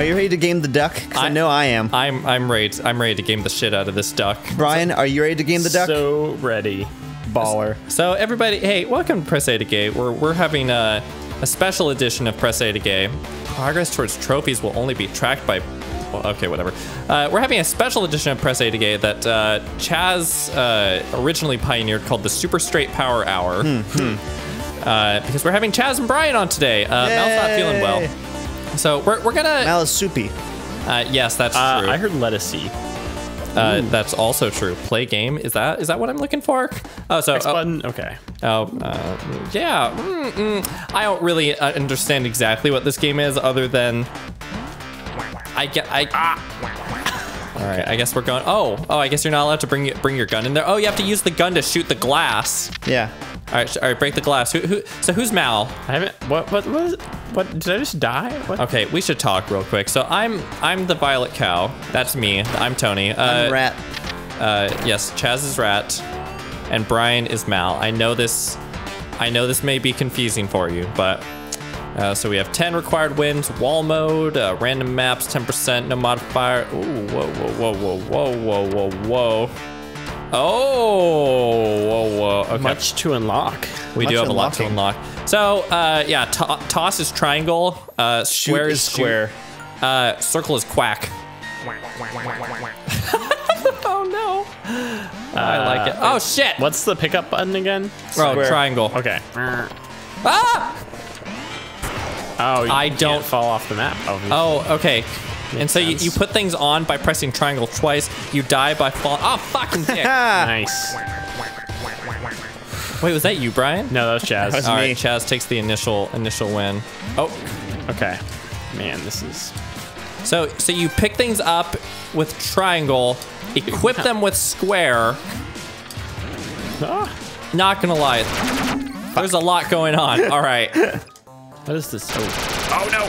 Are you ready to game the duck? I, I- know I am. I'm I'm ready. To, I'm ready to game the shit out of this duck. Brian, are you ready to game the duck? So ready. Baller. So everybody, hey, welcome to Press A to Gay. We're we're having a a special edition of Press A to Gay. Progress towards trophies will only be tracked by. Well, okay, whatever. Uh, we're having a special edition of Press A to Gay that uh, Chaz uh, originally pioneered called the Super Straight Power Hour. Uh, because we're having Chaz and Brian on today. Uh, Mel's not feeling well. So we're, we're gonna. Mal is soupy. Uh, yes, that's Uh, true. I heard lettucey. Uh, that's also true. Play game is that is that what I'm looking for? Oh, so X oh, button. Okay. oh, uh, yeah. Mm, mm. I don't really uh, understand exactly what this game is, other than I get I. All right, I guess we're going. Oh, oh, I guess you're not allowed to bring bring your gun in there. Oh, you have to use the gun to shoot the glass. Yeah. All right, all right, break the glass. Who, who? So who's Mal? I haven't. What? What? What? Is, what? Did I just die? What? Okay, we should talk real quick. So I'm I'm the violet cow. That's me. I'm Tony. Uh, I'm rat. Uh, yes, Chaz is Rat, and Brian is Mal. I know this. I know this may be confusing for you, but uh, so we have 10 required wins, wall mode, uh, random maps, 10%, no modifier. Ooh, whoa, whoa, whoa, whoa, whoa, whoa, whoa, whoa. Oh, whoa, whoa. Okay. Much to unlock. we do much have a lot to unlock. So, uh, yeah, to- toss is triangle, uh, square is is square. uh, circle is quack. oh no. I like it. Oh shit. What's the pickup button again? Oh, triangle. Okay. Ah! Oh, you I can't don't- fall off the map. Oh, Oh, okay. and so you, you put things on by pressing triangle twice. You die by falling. Oh, fucking dick. Nice. Wait, was that you, Brian? No, that was Chaz. that was- All right, me. Chaz takes the initial initial win. Oh, Okay. Man, this is. so so you pick things up with triangle, equip them with square. Ah, Not gonna lie, there's a lot going on. All right. what is this? Oh. oh no.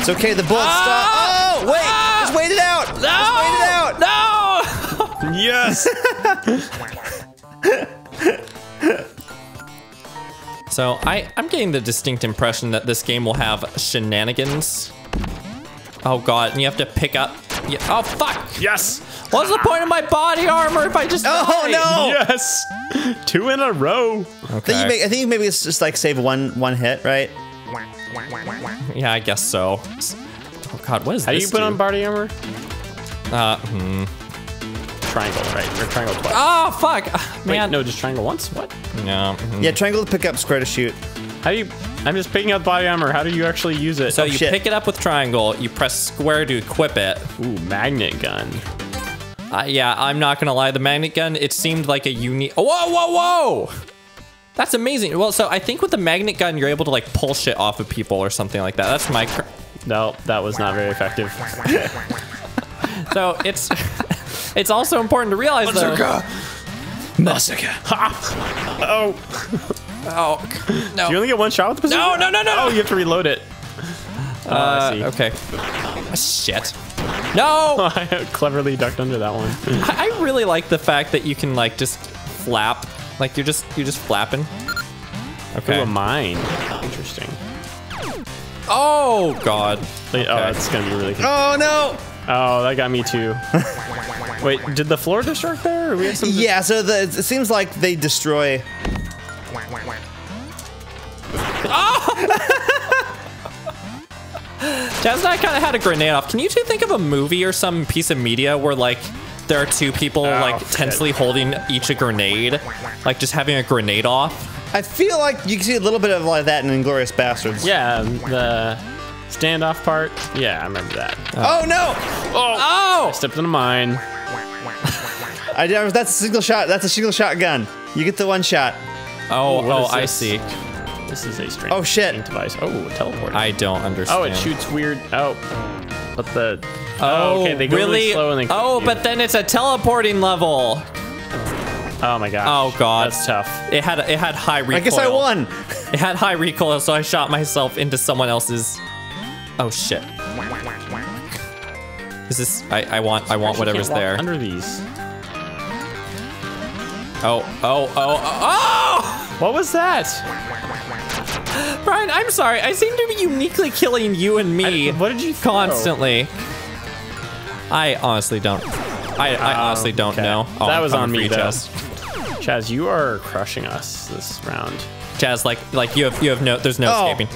It's okay. The bullets Ah! stop. Oh wait! Ah! Just wait it out. Just wait it out. No! Yes. So I, I'm getting the distinct impression that this game will have shenanigans. Oh god, and you have to pick up. Yeah, oh fuck! yes. What's the point of my body armor if I just? Oh die? no! Yes. Two in a row. I think, you make, I think maybe it's just like save one one hit, right? Yeah, I guess so. Oh god, what is this? How do you put on body armor? Uh, hmm. Triangle, right? Or triangle twice. Oh fuck, Ah, Wait, man. no, just triangle once. What? No. mhm. Yeah, triangle to pick up, square to shoot. How do you? I'm just picking up body armor. How do you actually use it? So Oh, you shit. pick it up with triangle. You press square to equip it. Ooh, magnet gun. Uh, yeah, I'm not gonna lie. The magnet gun, it seemed like a unique. Oh, whoa, whoa, whoa! That's amazing. Well, so I think with the magnet gun, you're able to like pull shit off of people or something like that. That's my. Cr- No, that was not very effective. so it's it's also important to realize though. Massacre. Oh, Oh no! you only get one shot with the pistol? No, no, no, no, Oh, you have to reload it. Oh, Uh, I see. okay. Shit. No! I cleverly ducked under that one. I I really like the fact that you can like just flap, like you're just you're just flapping. Ooh, Okay. a mine. Interesting. Oh God. Oh, Okay. that's gonna be really. Oh no! oh, that got me too. Wait, did the floor destruct there? Or we have some. Yeah, so the, it seems like they destroy. Oh! Chaz and I kind of had a grenade off. Can you two think of a movie or some piece of media where like there are two people oh, like shit. tensely holding each a grenade, like just having a grenade off? I feel like you can see a little bit of like that in Inglourious Basterds. Yeah, um, the standoff part. Yeah, I remember that. Oh no! Oh! Oh! Stepped in a mine. I that's a single shot. That's a single shot gun. You get the one shot. Oh, what oh, I this? see. This is a strange. Oh, shit. device. Oh, a teleport. I don't understand. oh, it shoots weird. Oh, but the. Oh, oh, okay. They go really, really? slow and they. oh, you. but then it's a teleporting level. Oh my gosh. Oh god, That's tough. It had it had high recoil. I guess I won. It had high recoil, so I shot myself into someone else's. Oh shit. Is this? I I want I want whatever's there. Under these. Oh oh oh oh! What was that? Brian, I'm sorry. I seem to be uniquely killing you and me. I- what did you throw? constantly? I honestly don't. I, I um, honestly don't Okay. know. Oh, that was on me, though. Chaz. Chaz, you are crushing us this round. Chaz, like, like you have, you have no. There's no Oh. escaping.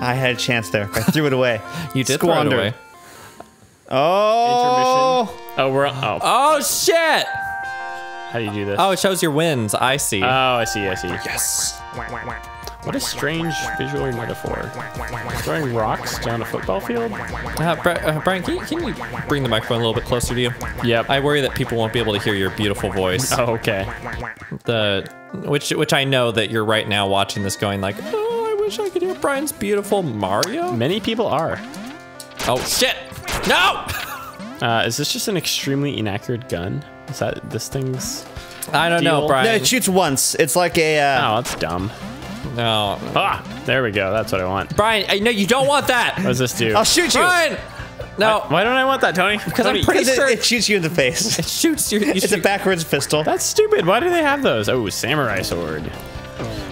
I had a chance there. I threw it away. You did throw it away. Oh. Intermission. Oh, we're oh. Oh shit! How do you do this? Oh, it shows your wins. I see. Oh, I see. I see. Yes. What a strange visual metaphor. Throwing rocks down a football field. Uh, Bri- uh, Brian, can you, can you bring the microphone a little bit closer to you? Yep. I worry that people won't be able to hear your beautiful voice. oh, okay. The which which I know that you're right now watching this, going like, oh, I wish I could hear Brian's beautiful Mario. Many people are. Oh shit! No! Uh, is this just an extremely inaccurate gun? Is that this thing's? I don't know, Deal. No, Brian. it shoots once. It's like a. Uh, Oh, that's dumb. No, Ah, there we go. That's what I want. Brian. I know you don't want that. What does this do? I'll shoot you. Brian. No, Why don't I want that, Tony? because I'm pretty Because it, sure it shoots you in the face. it shoots your. You It's a backwards pistol. That's stupid. Why do they have those? Oh, samurai sword.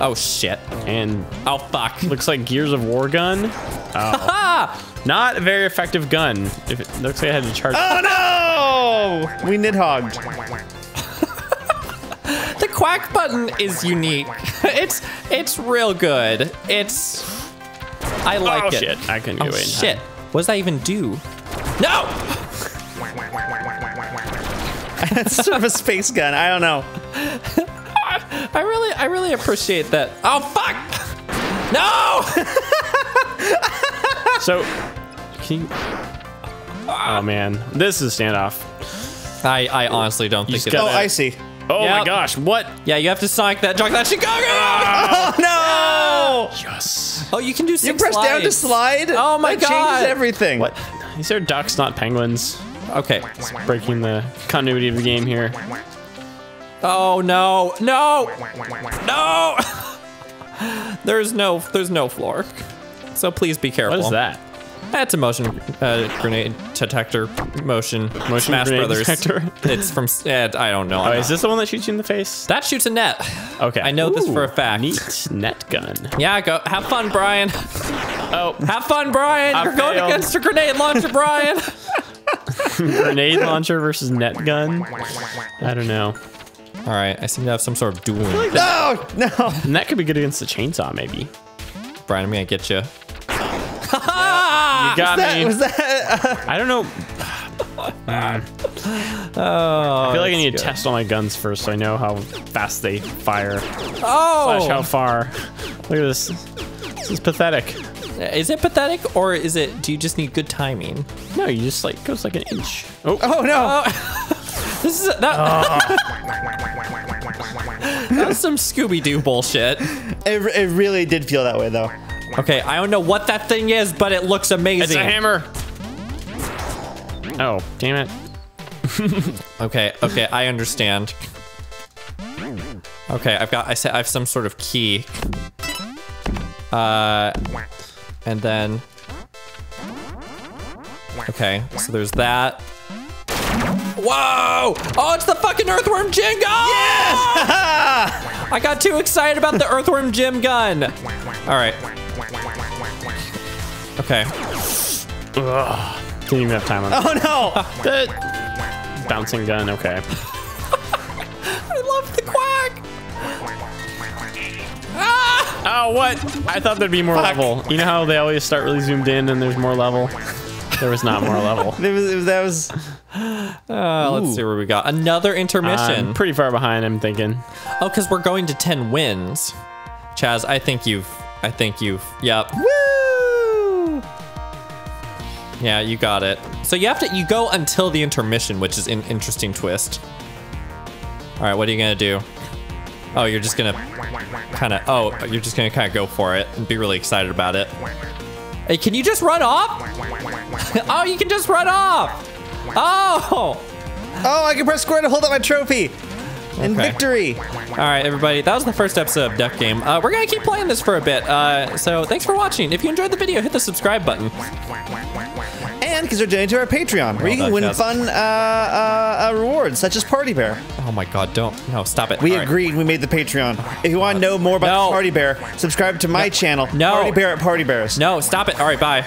Oh shit! And Oh fuck! looks like Gears of War gun. Ah! Not a very effective gun. If it looks like I had to charge. Oh no! We nidhogged. The quack button is unique. it's it's real good. It's I like oh it. shit! I couldn't Oh get away. in shit! time. What does that even do? No! It's sort of a space gun. I don't know. I really I really appreciate that. Oh fuck! No! So, can you? Oh man, this is a standoff. I I honestly don't think just it's Oh, gotta- I see. Oh my gosh! What? Yeah, you have to sonic that, jog that Chicago! Ah! Oh no! Yes. Oh, you can do six You press down to slide. Oh my that God. changes everything. What? These are ducks, not penguins. Okay. Breaking the continuity of the game here. Oh no, no, no! there's no, there's no floor. So please be careful. What is that? That's a motion uh, grenade detector motion. Motion Smash grenade Brothers. detector? it's from. Uh, I don't know. Oh, is this the one that shoots you in the face? that shoots a net. Okay. I know this for a fact. Neat net gun. Yeah, go. Have fun, Brian. Oh, Have fun, Brian. I You're going against a grenade launcher, Brian. grenade launcher versus net gun. I don't know. All right, I seem to have some sort of dueling. No, no. And that could be good against the chainsaw, maybe. Brian, I'm gonna get you. You got That, me. was that? I don't know. Oh, I feel like I oh, need to test all my guns first so I know how fast they fire. Oh, Slash how far. Look at this. This is pathetic. Uh, is it pathetic or is it? Do you just need good timing? No, you just like goes like an inch. Oh, oh no! Oh. This is that. Oh. That's some Scooby Doo bullshit. It, it really did feel that way though. Okay, I don't know what that thing is, but it looks amazing. it's a hammer. Oh, damn it. Okay, okay, I understand. Okay, I've got I said I have some sort of key. Uh and then Okay, so there's that. Whoa! Oh, it's the fucking Earthworm Jim gun! Yes! I got too excited about the Earthworm Jim gun. All right. Okay. Didn't even have time on that. Oh no! the bouncing gun. Okay. I love the quack. Ah! Oh, what? I thought there'd be more level. You know how they always start really zoomed in and there's more level? There was not more level. It was, that was. Uh, let's see where we got another intermission. I'm pretty far behind, I'm thinking. Oh, because we're going to 10 wins. Chaz, I think you've, I think you've, yep. Woo! Yeah, you got it. So you have to, you go until the intermission, which is an interesting twist. All right, what are you gonna do? Oh, you're just gonna kind of, oh, you're just gonna kind of go for it and be really excited about it. Hey, can you just run off? oh, you can just run off. Oh, Oh, I can press square to hold up my trophy. and Okay. victory. All right, everybody. That was the first episode of Duck Game. Uh, we're gonna keep playing this for a bit. Uh, so thanks for watching. If you enjoyed the video, hit the subscribe button. And consider donating to our Patreon, where you can win fun uh, uh, uh, rewards, such as Party Bear. Oh my God! Don't no, stop it. We All right. agreed. We made the Patreon. If you want to know more about No. Party Bear, subscribe to my channel, No. Party Bear at Party Bears. No, stop it. All right, bye.